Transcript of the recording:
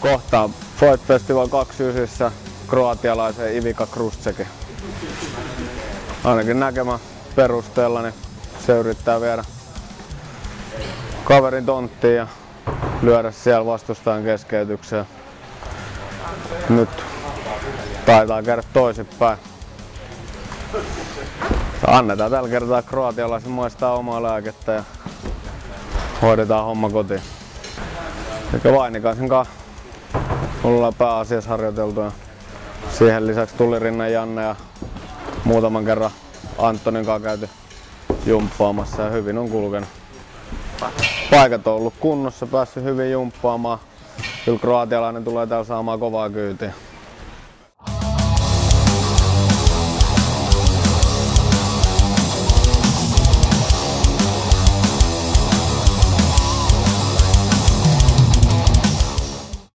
kohtaan Fight Festival 29 kroatialaisen Ivica Krustsekin. Ainakin näkemä perusteella, niin se yrittää viedä kaverin tonttiin ja lyödä siellä vastustajan keskeytykseen. Nyt taitaa käydä toisinpäin. Annetaan tällä kertaa kroatialaisen maistaa omaa lääkettä ja hoidetaan homma kotiin. Eli Vainikaisen kanssa ollaan pääasiassa harjoiteltu ja siihen lisäksi tuli Rinnan Janne ja muutaman kerran Antonin kanssa käyty jumppaamassa ja hyvin on kulkenut. Paikat on ollut kunnossa, päässyt hyvin jumppaamaan. Kyllä kroatialainen tulee täällä saamaan kovaa kyytiä.